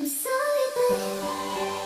I'm sorry, but